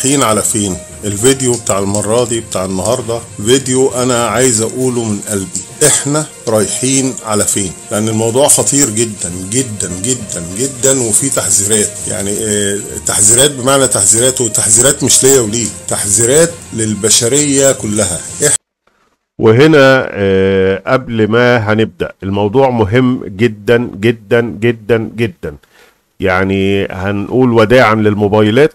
رايحين على فين. الفيديو بتاع المرة دي بتاع النهاردة فيديو أنا عايز أقوله من قلبي. إحنا رايحين على فين؟ لأن الموضوع خطير جدا جدا جدا جدا وفي تحذيرات. يعني آه تحذيرات بمعنى تحذيرات وتحذيرات مش ليا وليه تحذيرات للبشرية كلها. إحنا وهنا آه، قبل ما هنبدأ الموضوع مهم جدا جدا جدا جدا. يعني هنقول وداعا للموبايلات.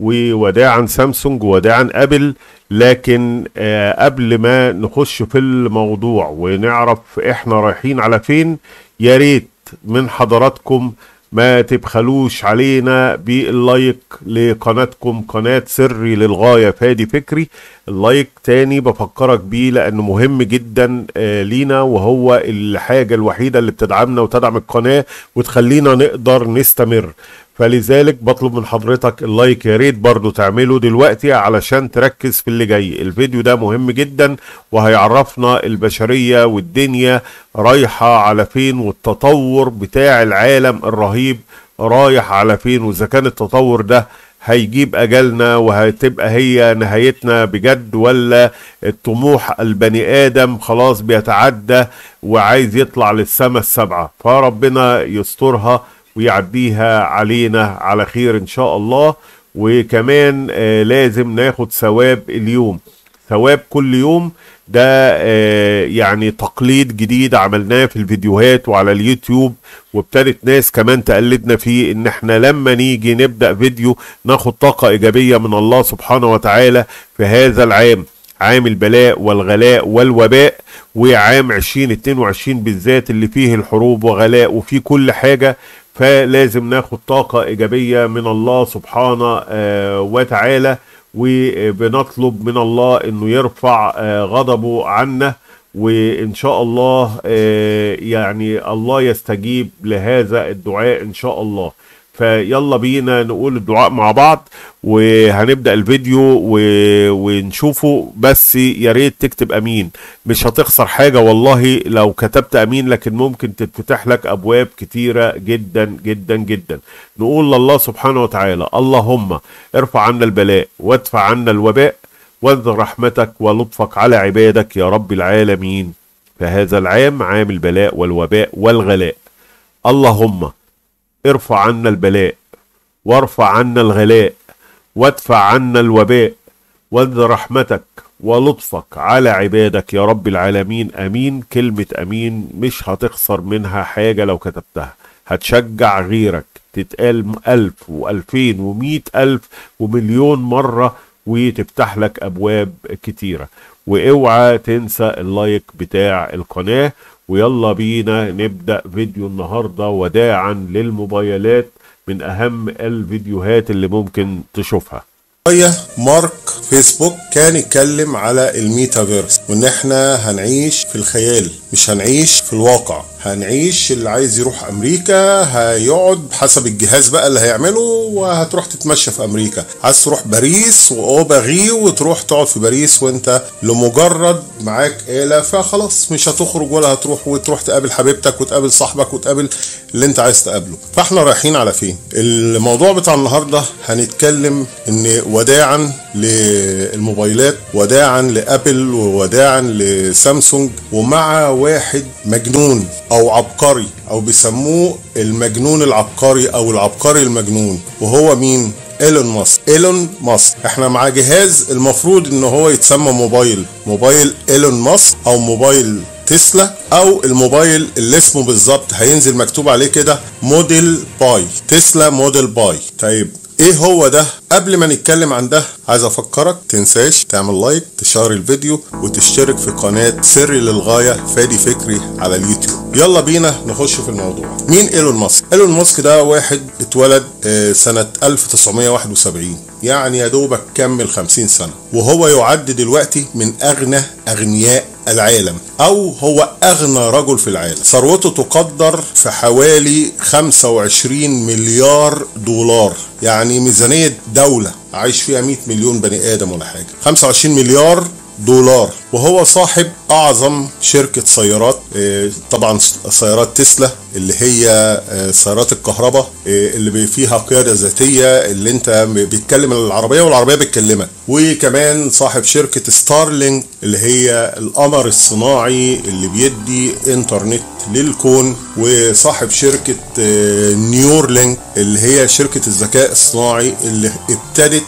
ووداعا سامسونج ووداعا أبل لكن آه، قبل ما نخش في الموضوع ونعرف إحنا رايحين على فين يا ريت من حضراتكم ما تبخلوش علينا بال like لقناتكم قناة سري للغاية فادي فكري. ال like تاني بفكرك بيه لأنه مهم جدا آه، لينا وهو الحاجة الوحيدة اللي بتدعمنا وتدعم القناة وتخلينا نقدر نستمر. فلذلك بطلب من حضرتك اللايك يا ريت برضو تعمله دلوقتي علشان تركز في اللي جاي. الفيديو ده مهم جدا وهيعرفنا البشرية والدنيا رايحة على فين والتطور بتاع العالم الرهيب رايح على فين وإذا كان التطور ده هيجيب أجلنا وهتبقى هي نهايتنا بجد ولا الطموح البني آدم خلاص بيتعدى وعايز يطلع للسما السبعة؟ فربنا يسترها ويعديها علينا على خير إن شاء الله. وكمان آه لازم ناخد ثواب اليوم. ثواب كل يوم. ده آه يعني تقليد جديد عملناه في الفيديوهات وعلى اليوتيوب وابتدت ناس كمان تقلدنا فيه إن إحنا لما نيجي نبدأ فيديو ناخد طاقة إيجابية من الله سبحانه وتعالى في هذا العام. عام البلاء والغلاء والوباء وعام 2022 بالذات اللي فيه الحروب وغلاء وفيه كل حاجة. فلازم ناخد طاقة إيجابية من الله سبحانه آه وتعالى. وبنطلب من الله إنه يرفع آه غضبه عنا وإن شاء الله آه يعني الله يستجيب لهذا الدعاء إن شاء الله. فيلا بينا نقول الدعاء مع بعض وهنبدأ الفيديو و... ونشوفه. بس يا ريت تكتب أمين. مش هتخسر حاجة والله لو كتبت أمين لكن ممكن تتفتح لك أبواب كتيرة جدا جدا جدا. نقول لله سبحانه وتعالى اللهم ارفع عنا البلاء وادفع عنا الوباء وانزل رحمتك ولطفك على عبادك يا رب العالمين. فهذا العام عام البلاء والوباء والغلاء. اللهم ارفع عنا البلاء وارفع عنا الغلاء وادفع عنا الوباء وانزل رحمتك ولطفك على عبادك يا رب العالمين. آمين. كلمة آمين مش هتخسر منها حاجة لو كتبتها. هتشجع غيرك تتقال ألف وألفين ومئة ألف ومليون مرة وتفتح لك أبواب كتيرة. وأوعى تنسى اللايك بتاع القناة ويلا بينا نبدأ فيديو النهاردة وداعا للموبايلات من أهم الفيديوهات اللي ممكن تشوفها. مارك فيسبوك كان يتكلم على الميتافيرس وإن إحنا هنعيش في الخيال مش هنعيش في الواقع. هنعيش اللي عايز يروح أمريكا هيقعد حسب الجهاز بقى اللي هيعمله وهتروح تتمشى في أمريكا. عايز تروح باريس وأوباغي وتروح تقعد في باريس وأنت لمجرد معاك آلة فخلاص مش هتخرج ولا هتروح وتروح تقابل حبيبتك وتقابل صاحبك وتقابل اللي انت عايز تقابله. فاحنا رايحين على فين؟ الموضوع بتاع النهارده هنتكلم إن وداعا للموبايلات وداعا لأبل ووداعا لسامسونج ومع واحد مجنون أو عبقري أو بيسموه المجنون العبقري أو العبقري المجنون وهو مين؟ إيلون ماسك. إيلون ماسك. إحنا مع جهاز المفروض إن هو يتسمى موبايل. موبايل إيلون ماسك أو موبايل تسلا أو الموبايل اللي اسمه بالظبط. هينزل مكتوب عليه كده Model Pi. تسلا Model Pi. طيب إيه هو ده؟ قبل ما نتكلم عن ده عايز افكرك تنساش تعمل like share الفيديو وتشترك في قناة سري للغاية فادي فكري على اليوتيوب. يلا بينا نخش في الموضوع. مين إيلون ماسك؟ إيلون ماسك ده واحد اتولد سنة 1971 يعني يا دوبك كمل 50 سنة وهو يعد دلوقتي من أغنى أغنياء العالم أو هو أغنى رجل في العالم. ثروته تقدر في حوالي 25 مليار دولار. يعني ميزانية دولة عايش فيها 100 مليون بني آدم ولا حاجة. 25 مليار دولار. وهو صاحب أعظم شركة سيارات آه، طبعا سيارات تسلا اللي هي آه، سيارات الكهرباء آه، اللي فيها قيادة ذاتية اللي انت م- بيتكلم العربية والعربية بتكلمك وكمان صاحب شركة ستارلينج اللي هي القمر الصناعي اللي بيدي إنترنت للكون وصاحب شركة نيورلينك اللي هي شركة الذكاء الصناعي اللي ابتدت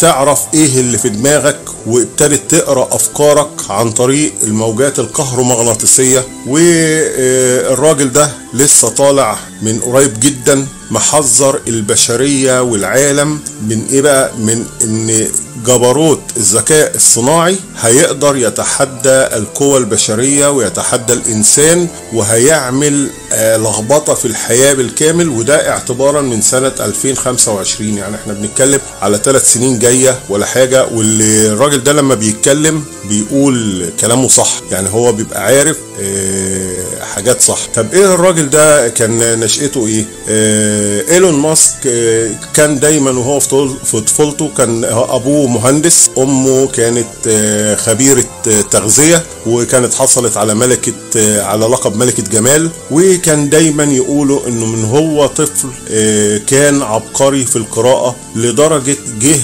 تعرف إيه اللي في دماغك وابتدت تقرأ أفكارك عن طريق الموجات الكهرومغناطيسيه والراجل ده لسه طالع من قريب جدا. محذر البشرية والعالم من إيه بقى من إن جبروت الذكاء الصناعي هيقدر يتحدى القوى البشرية ويتحدى الإنسان وهيعمل آه، لخبطة في الحياة بالكامل وده اعتبارا من سنة 2025 يعني إحنا بنتكلم على ثلاث سنين جاية ولا حاجة واللي الراجل ده لما بيتكلم بيقول كلامه صح. يعني هو بيبقى عارف آه، حاجات صح. طب إيه الراجل ده كان نشأته إيه؟ آه، إيلون ماسك آه، كان دايما وهو في طفولته كان أبوه مهندس أمه كانت آه، خبيرة آه، تغذية وكانت حصلت على ملكة آه، على لقب ملكة جمال. وكان دايما يقولوا إنه من هو طفل آه، كان عبقري في القراءة لدرجة جه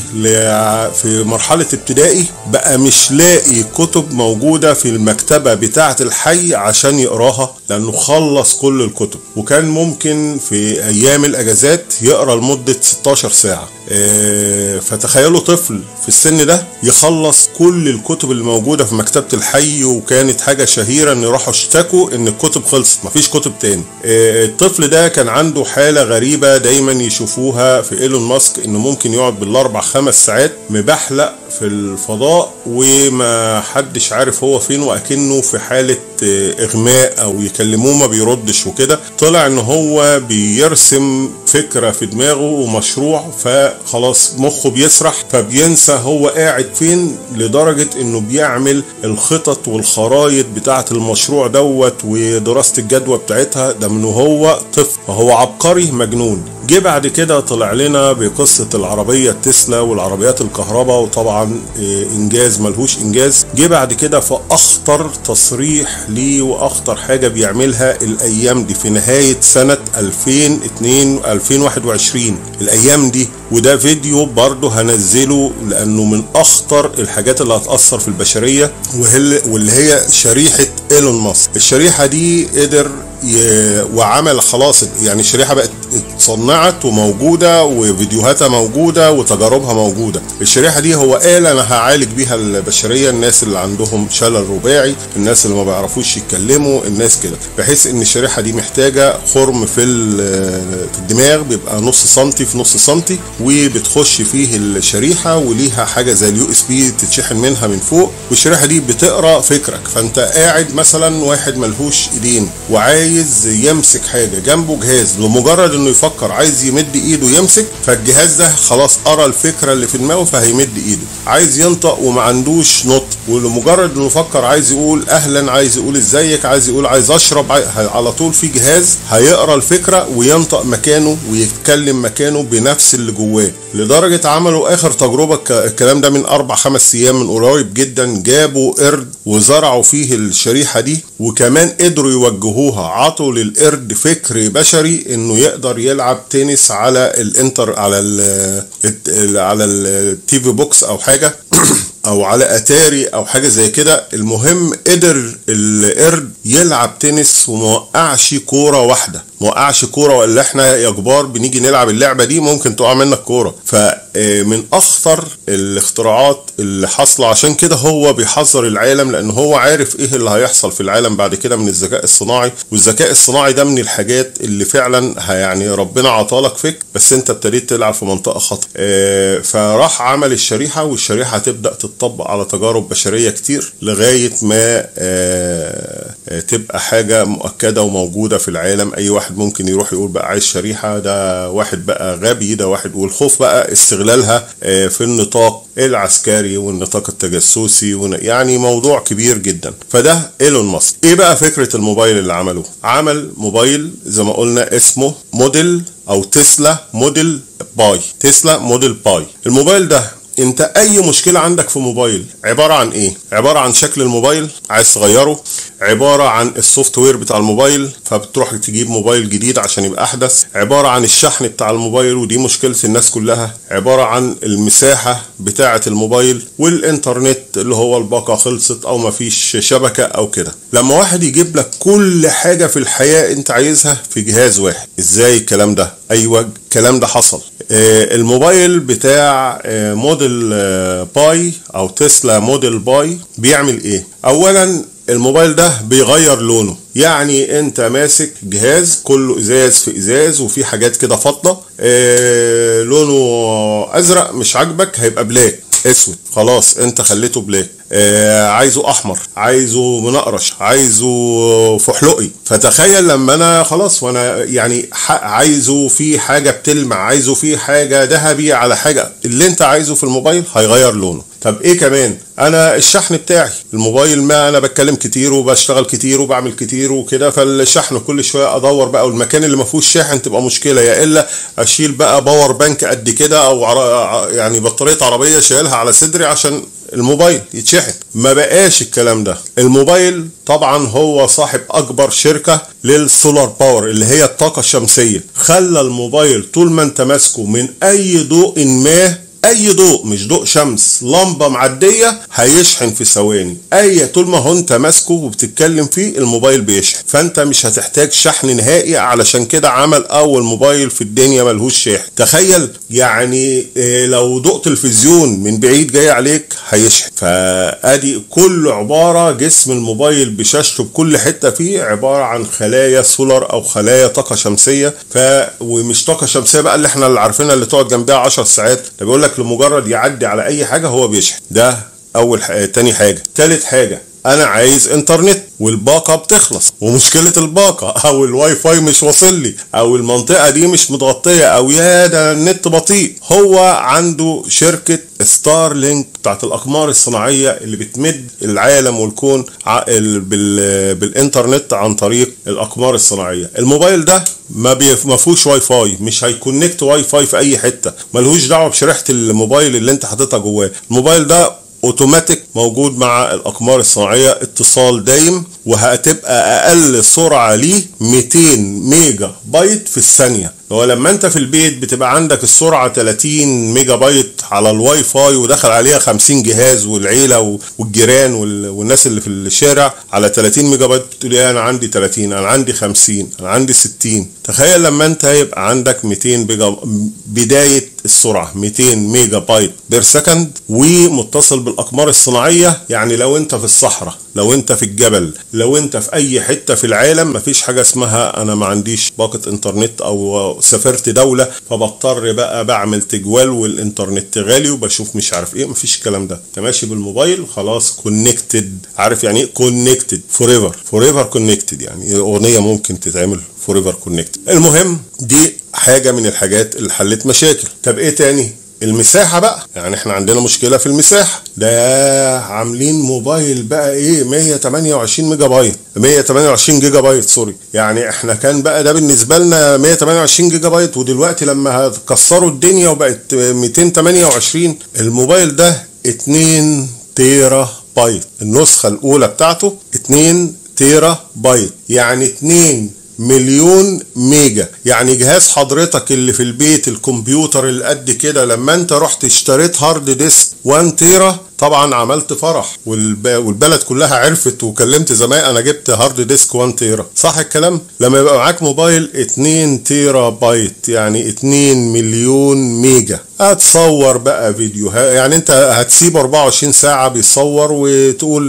في مرحلة ابتدائي بقى مش لاقي كتب موجودة في المكتبة بتاعة الحي عشان يقراها. لأنه خلص كل الكتب. وكان ممكن في أيام الأجازات يقرأ لمدة 16 ساعة. فتخيلوا طفل في السن ده يخلص كل الكتب اللي موجودة في مكتبة الحي وكانت حاجة شهيرة إن راحوا اشتكوا إن الكتب خلصت مفيش كتب تاني. آه، الطفل ده كان عنده حالة غريبة دايما يشوفوها في إيلون ماسك إنه ممكن يقعد بالأربع خمس ساعات مبحلق في الفضاء وما حدش عارف هو فين وأكنه في حالة آه، إغماء أو يكلموه ما بيردش وكده. طلع إن هو بيرسم فكرة في دماغه ومشروع فخلاص مخه بيسرح فبينسى هو قاعد فين لدرجة إنه بيعمل الخطط والخرايط بتاعة المشروع دوت ودراسة الجدوى بتاعتها. ده من هو طفل فهو عبقري مجنون. جه بعد كده طلع لنا بقصة العربية التسلا والعربيات الكهرباء وطبعا آه، إنجاز ملهوش إنجاز. جه بعد كده في أخطر تصريح ليه وأخطر حاجة بيعملها الأيام دي في نهاية سنة 2002 2021 الأيام دي وده فيديو برضه هنزله لأنه من أخطر الحاجات اللي هتأثر في البشرية واللي هي شريحة إيلون ماسك. الشريحة دي قدر وعمل خلاص يعني الشريحة بقت اتصنعت وموجودة وفيديوهاتها موجودة وتجاربها موجودة. الشريحة دي هو قال أنا هعالج بيها البشرية الناس اللي عندهم شلل رباعي الناس اللي ما بيعرفوش يتكلموا الناس كده. بحيث إن الشريحة دي محتاجة خرم في في الدماغ بيبقى نص سنتي في نص سنتي وبتخش فيه الشريحة وليها حاجة زي ال USB تتشحن منها من فوق. والشريحة دي بتقرأ فكرك. فأنت قاعد مثلا واحد ملهوش إيدين وعايز يمسك حاجة جنبه جهاز لمجرد انه يفكر عايز يمد ايده يمسك فالجهاز ده خلاص قرأ الفكرة اللي في دماغه فهيمد ايده. عايز ينطق وما عندوش نطق. ولمجرد انه يفكر عايز يقول أهلا عايز يقول إزيك عايز يقول عايز أشرب عاي... على طول في جهاز هيقرأ الفكرة وينطق مكانه ويتكلم مكانه بنفس اللي جواه. لدرجة عملوا آخر تجربة الكلام ده من أربع خمس أيام من قريب جدا. جابوا قرد وزرعوا فيه الشريحة دي. وكمان قدروا يوجهوها. عطوا للقرد فكر بشري إنه يقدر يلعب تنس على الإنتر على ال على ال TV box أو حاجة أو على أتاري أو حاجة زي كده. المهم قدر القرد يلعب تنس وما وقعش كورة واحدة. ما وقعش كورة ولا إحنا يا كبار بنيجي نلعب اللعبة دي ممكن تقع منك كورة. فمن أخطر الاختراعات اللي حاصلة عشان كده هو بيحذر العالم لأن هو عارف إيه اللي هيحصل في العالم بعد كده من الذكاء الصناعي. والذكاء الصناعي ده من الحاجات اللي فعلا يعني ربنا عطالك فكر بس أنت ابتديت تلعب في منطقة خطر. آه، فراح عمل الشريحة والشريحة هتبدا تتطبق على تجارب بشرية كتير لغاية ما آه، آه، تبقى حاجة مؤكدة وموجودة في العالم. أي واحد ممكن يروح يقول بقى عايز شريحة ده واحد بقى غبي ده واحد والخوف بقى استغلالها آه، في النطاق العسكري والنطاق التجسسي يعني موضوع كبير جدا. فده إيلون ماسك. إيه بقى فكرة الموبايل اللي عمله؟ عمل موبايل زي ما قلنا اسمه موديل أو تسلا model Pi. تسلا model Pi. الموبايل ده انت اي مشكلة عندك في موبايل عبارة عن إيه؟ عبارة عن شكل الموبايل عايز تغيره عبارة عن ال software بتاع الموبايل فبتروح تجيب موبايل جديد عشان يبقى أحدث. عبارة عن الشحن بتاع الموبايل ودي مشكلة الناس كلها. عبارة عن المساحة بتاعة الموبايل والإنترنت اللي هو الباقة خلصت أو مفيش شبكة أو كده. لما واحد يجيب لك كل حاجة في الحياة أنت عايزها في جهاز واحد. إزاي الكلام ده؟ أيوه الكلام ده حصل. آه، الموبايل بتاع آه، موديل آه، Pi أو تسلا model Pi بيعمل إيه؟ اولا الموبايل ده بيغير لونه. يعني أنت ماسك جهاز كله إزاز في إزاز وفي حاجات كده فضه لونه أزرق مش عاجبك هيبقى black أسود. خلاص أنت خليته black آه عايزه أحمر عايزه منقرش عايزه فحلقي. فتخيل لما أنا خلاص وأنا يعني عايزه في حاجة بتلمع عايزه في حاجة ذهبي على حاجة اللي أنت عايزه في الموبايل هيغير لونه. طب إيه كمان؟ أنا الشحن بتاعي. الموبايل ما أنا بتكلم كتير وبشتغل كتير وبعمل كتير وكده فالشحن كل شوية أدور بقى والمكان اللي ما فيهوش شاحن تبقى مشكلة يا إلا أشيل بقى power bank قد كده أو. يعني بطارية عربية شايلها على صدري عشان الموبايل يتشحن. ما بقاش الكلام ده. الموبايل طبعا هو صاحب أكبر شركة لل solar power اللي هي الطاقة الشمسية. خلى الموبايل طول ما أنت ماسكه من أي ضوء ما أي ضوء مش ضوء شمس لمبة معدية هيشحن في ثواني. أي طول ما هو أنت ماسكه وبتتكلم فيه الموبايل بيشحن. فأنت مش هتحتاج شحن نهائي علشان كده عمل أول موبايل في الدنيا ملهوش شاحن. تخيل يعني إيه لو ضوء تلفزيون من بعيد جاي عليك هيشحن. فأدي كل عبارة جسم الموبايل بشاشته بكل حتة فيه عبارة عن خلايا سولار أو خلايا طاقة شمسية. ف ومش طاقة شمسية بقى اللي إحنا اللي عارفينها اللي تقعد جنبها 10 ساعات. ده بيقول لك لمجرد يعدي على أي حاجة هو بيشحن ده أول حاجة. تاني حاجة تالت حاجة أنا عايز إنترنت والباقة بتخلص. ومشكلة الباقة أو الواي فاي مش واصل لي أو المنطقة دي مش متغطية أو يا ده النت بطيء. هو عنده شركة Starlink بتاعت الأقمار الصناعية اللي بتمد العالم والكون بالإنترنت عن طريق الأقمار الصناعية. الموبايل ده ما ما فيهوش واي فاي مش هي connect Wi-Fi في أي حتة. ملهوش دعوة بشريحة الموبايل اللي أنت حاططها جواه. الموبايل ده أوتوماتيك موجود مع الأقمار الصناعية اتصال دايم وهتبقى أقل سرعة ليه 200 ميجا بايت في الثانية. هو لما انت في البيت بتبقى عندك السرعة 30 ميجا بايت على الواي فاي ودخل عليها 50 جهاز والعيلة والجيران وال- والناس اللي في الشارع على 30 ميجا بايت بتقول إيه أنا عندي 30 أنا عندي 50 أنا عندي 60 تخيل لما انت يبقى عندك 200 ميجا بداية السرعة 200 ميجا بايت per second ومتصل بالأقمار الصناعية يعني لو انت في الصحراء. لو انت في الجبل لو انت في أي حتة في العالم مفيش حاجة اسمها أنا ما عنديش باقة إنترنت أو سافرت دولة فبضطر بقى بعمل تجوال والإنترنت غالي وبشوف مش عارف إيه مفيش الكلام ده. أنت ماشي بالموبايل خلاص connected عارف يعني إيه connected forever forever connected يعني أغنية ممكن تتعمل forever connected المهم دي حاجة من الحاجات اللي حلت مشاكل. طب إيه تاني؟ المساحة بقى. يعني إحنا عندنا مشكلة في المساحة. ده عاملين موبايل بقى إيه 128 ميجا بايت 128 جيجا بايت sorry. يعني إحنا كان بقى ده بالنسبة لنا 128 جيجا بايت ودلوقتي لما هتكسروا الدنيا وبقت 228 الموبايل ده 2 تيرا بايت النسخة الأولى بتاعته 2 تيرا بايت يعني 2 مليون ميجا. يعني جهاز حضرتك اللي في البيت الكمبيوتر اللي قد كده لما انت رحت اشتريت hard disk 1 تيرا طبعا عملت فرح والب... والبلد كلها عرفت وكلمت زمان أنا جبت hard disk 1 تيرا صح الكلام؟ لما يبقى معاك موبايل 2 تيرا بايت يعني 2 مليون ميجا. هتصور بقى فيديو. يعني أنت هتسيب 24 ساعة بيصور وتقول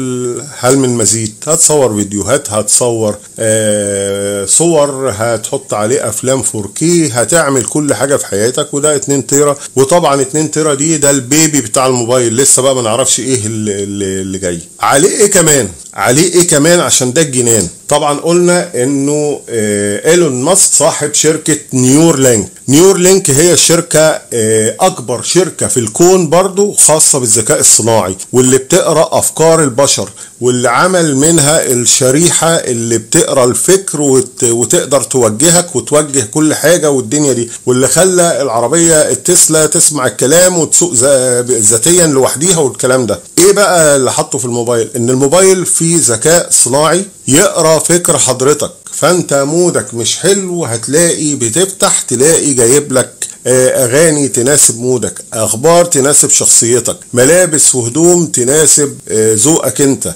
هل من مزيد. هتصور فيديوهات هتصور آه صور هتحط عليه أفلام 4K هتعمل كل حاجة في حياتك وده 2 tera وطبعا 2 tera دي ده البيبي بتاع الموبايل. لسه بقى ما نعرفش إيه اللي اللي جاي. عليه إيه كمان؟ عليه إيه كمان عشان ده الجنان. طبعا قلنا إنه آه إيلون ماسك صاحب شركة Neuralink Neuralink هي شركة آه أكبر شركة في الكون برضو خاصة بالذكاء الصناعي واللي بتقرأ أفكار البشر واللي عمل منها الشريحة اللي بتقرأ الفكر وت... وتقدر توجهك وتوجه كل حاجة والدنيا دي واللي خلى العربية التسلا تسمع الكلام وتسوق ذاتيا لوحديها والكلام ده. إيه بقى اللي حطه في الموبايل؟ إن الموبايل فيه ذكاء صناعي يقرأ فكر حضرتك. فأنت مودك مش حلو هتلاقي بتفتح تلاقي جايب لك أغاني تناسب مودك أخبار تناسب شخصيتك ملابس وهدوم تناسب ذوقك أنت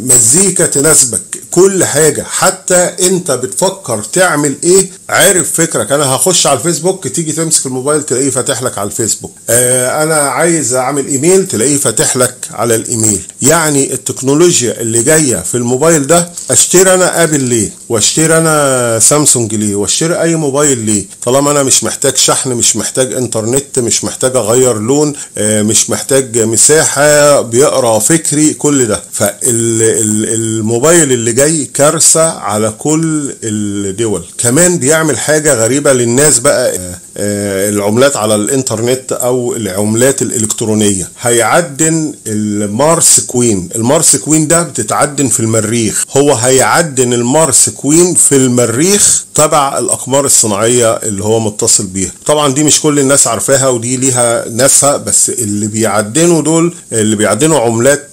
مزيكا تناسبك كل حاجة. حتى أنت بتفكر تعمل إيه عارف فكرك. أنا هخش على الفيسبوك تيجي تمسك الموبايل تلاقيه فاتح لك على الفيسبوك. آه أنا عايز أعمل إيميل تلاقيه فاتح لك على الإيميل. يعني التكنولوجيا اللي جاية في الموبايل ده أشتري أنا آبل ليه؟ وأشتري أنا سامسونج ليه؟ وأشتري أي موبايل ليه؟ طالما أنا مش محتاج شحن مش محتاج إنترنت مش محتاج أغير لون آه مش محتاج مساحة بيقرأ فكري كل ده. فالموبايل اللي جاي كارثة على كل الدول. كمان بيعمل حاجة غريبة للناس بقى. العملات على الإنترنت أو العملات الإلكترونية. هيعدن ال Mars Coin. ال Mars Coin ده بتتعدن في المريخ. هو هيعدن ال Mars Coin في المريخ تبع الأقمار الصناعية اللي هو متصل بيها. طبعا دي مش كل الناس عارفاها ودي ليها ناسها بس اللي بيعدنوا دول اللي بيعدنوا عملات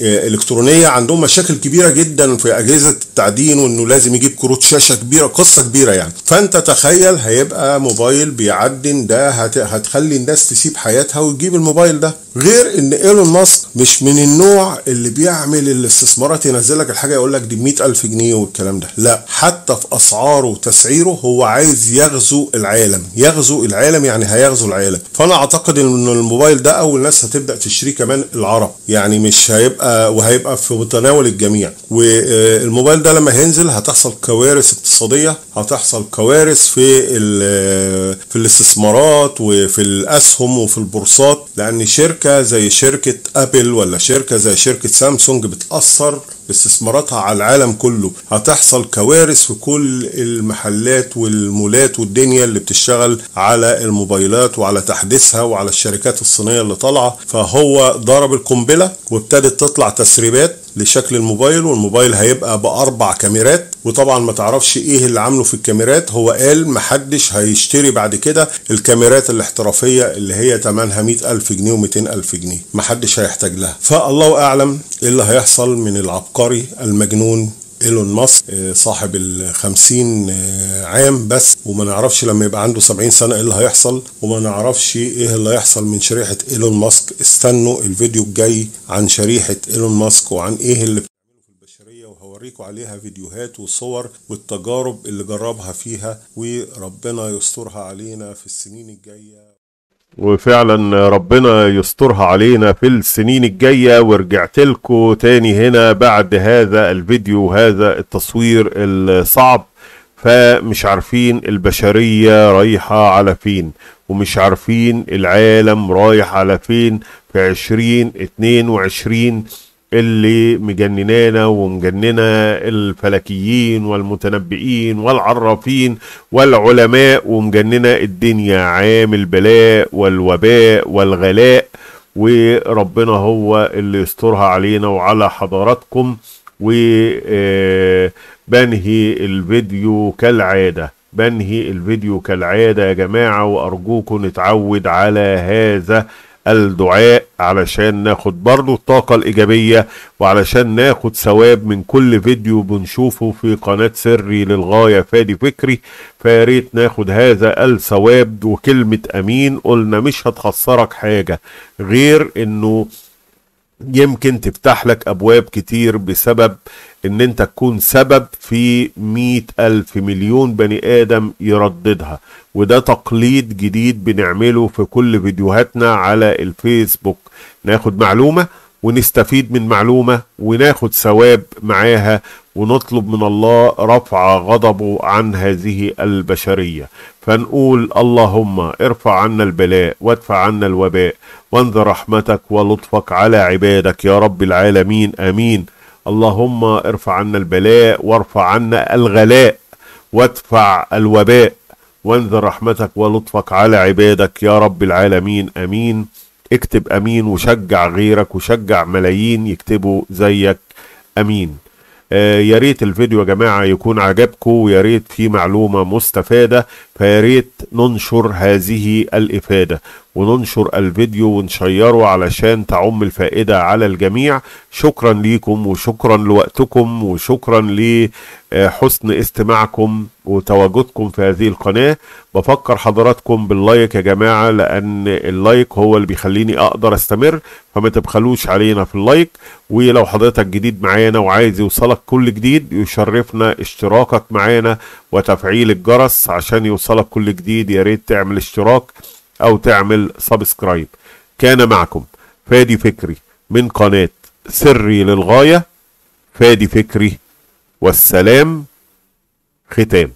إلكترونية عندهم مشاكل كبيرة جدا في أجهزة التعدين وإنه لازم يجيب كروت شاشة كبيرة قصة كبيرة يعني. فأنت تخيل هيبقى موبايل بيعدن ده هت... هتخلي الناس تسيب حياتها وتجيب الموبايل ده. غير إن إيلون ماسك مش من النوع اللي بيعمل الاستثمارات ينزل لك الحاجة يقول لك دي ب ألف جنيه والكلام ده. لا حتى في أسعاره وتسعيره هو عايز يغزو العالم. يغزو العالم يعني هيغزو العالم. فأنا أعتقد إن الموبايل ده أول ناس هتبدأ تشتريه كمان العرب. يعني مش هيبقى وهيبقى في متناول الجميع. والموبايل ده لما هينزل هتحصل كوارث اقتصادية هتحصل كوارث في في الاستثمارات وفي الأسهم وفي البورصات لأن شركة زي شركة أبل ولا شركة زي شركة سامسونج بتأثر باستثماراتها على العالم كله. هتحصل كوارث في كل المحلات والمولات والدنيا اللي بتشتغل على الموبايلات وعلى تحديثها وعلى الشركات الصينية اللي طالعة. فهو ضرب القنبلة وابتدت تطلع تسريبات لشكل الموبايل والموبايل هيبقى بأربع كاميرات. وطبعا ما تعرفش إيه اللي عامله في الكاميرات. هو قال محدش هيشتري بعد كده الكاميرات الاحترافية اللي هي مئة ألف جنيه ومئتين ألف جنيه. محدش هيحتاج لها. فالله أعلم إيه اللي هيحصل من العبقري المجنون إيلون ماسك صاحب ال 50 عام بس وما نعرفش لما يبقى عنده 70 سنة إيه اللي هيحصل وما نعرفش إيه اللي هيحصل من شريحة إيلون ماسك. استنوا الفيديو الجاي عن شريحة إيلون ماسك وعن إيه اللي وهوريكم عليها فيديوهات وصور والتجارب اللي جربها فيها وربنا يسترها علينا في السنين الجاية. وفعلا ربنا يسترها علينا في السنين الجاية ورجعت لكم تاني هنا بعد هذا الفيديو هذا التصوير الصعب. فمش عارفين البشرية رايحة على فين ومش عارفين العالم رايح على فين في عشرين اتنين وعشرين. اللي مجننانا ومجننة الفلكيين والمتنبئين والعرافين والعلماء ومجننة الدنيا عام البلاء والوباء والغلاء. وربنا هو اللي يسترها علينا وعلى حضراتكم. وبنهي الفيديو كالعادة. بنهي الفيديو كالعادة يا جماعة وأرجوكم نتعود على هذا الدعاء علشان ناخد برضو الطاقة الإيجابية وعلشان ناخد ثواب من كل فيديو بنشوفه في قناة سري للغاية. فادي فكري فياريت ناخد هذا الثواب وكلمة أمين. قلنا مش هتخسرك حاجة غير إنه يمكن تفتح لك أبواب كتير بسبب إن أنت تكون سبب في مئة ألف مليون بني آدم يرددها. وده تقليد جديد بنعمله في كل فيديوهاتنا على الفيسبوك. ناخد معلومة ونستفيد من معلومة وناخد ثواب معاها ونطلب من الله رفع غضبه عن هذه البشرية. فنقول اللهم ارفع عنا البلاء وادفع عنا الوباء. وانذر رحمتك ولطفك على عبادك يا رب العالمين. آمين. اللهم ارفع عنا البلاء وارفع عنا الغلاء وادفع الوباء. وانذر رحمتك ولطفك على عبادك يا رب العالمين. آمين. اكتب آمين وشجع غيرك وشجع ملايين يكتبوا زيك. آمين. يا ريت الفيديو يا جماعة يكون عجبكم ويا ريت في معلومة مستفادة فيا ريت ننشر هذه الإفادة وننشر الفيديو ونشيره علشان تعم الفائدة على الجميع. شكرا ليكم وشكرا لوقتكم وشكرا لحسن استماعكم. وتواجدكم في هذه القناة. بفكر حضراتكم بال like يا جماعة لأن ال like هو اللي بيخليني أقدر أستمر فما تبخلوش علينا في ال like. ولو حضرتك جديد معانا وعايز يوصلك كل جديد يشرفنا اشتراكك معانا وتفعيل الجرس. عشان يوصلك كل جديد يا ريت تعمل اشتراك أو تعمل subscribe. كان معكم فادي فكري من قناة سري للغاية. فادي فكري والسلام ختام.